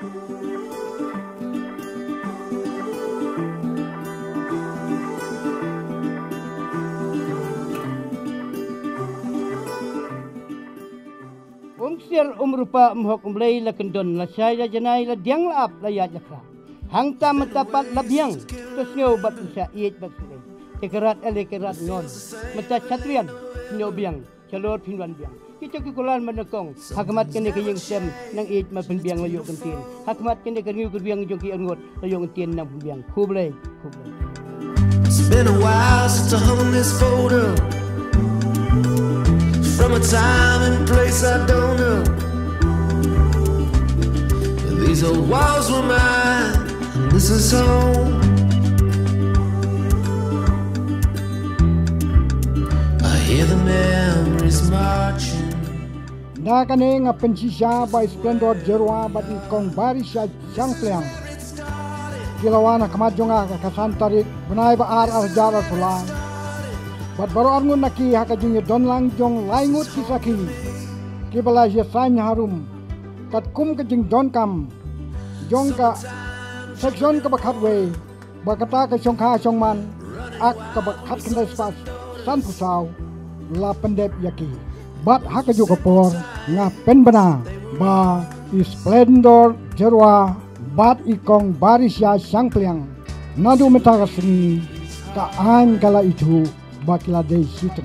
Ungsier umrupa mhok umlay la kendon la syai la janai la diang la ap la ya jakra. Hang ta matapat la biang tos bat sa iet bat sule. Tekerat ele kerat non. Mata chatrian ngeu biang chalot pinwan biang. Sem nang. It's been a while since I hung this photo. From a time and place I don't know. These old walls were mine and this is home. I hear the memories marching Na kane nga pensisya ba splendor jerwa ba di kong barisya jang pliang. Kilawana kamadyo nga kakasantarik bunay ba ar ar jara tulang. Bat baro arngun naki ye don lang jong laingut kisaki. Kibala ye sain harum. Kat kum kajing don kam. Jong ka seksyon ka bakat we. Bakata ka syong ka syong man. Ak ka bakat kandai spas. San pusaw. La pendep yaki. Bat hakaju kapor nga penbana ba isplendor jerwa bat ikong barisya sang pliang nadu metaga seni ka an kala itu bakila de situ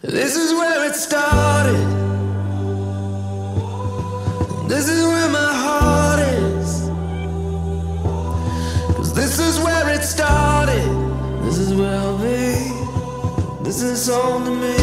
This is where it started. This is where my heart is. Cause this is where it started. This is where I'll be. This is home to me.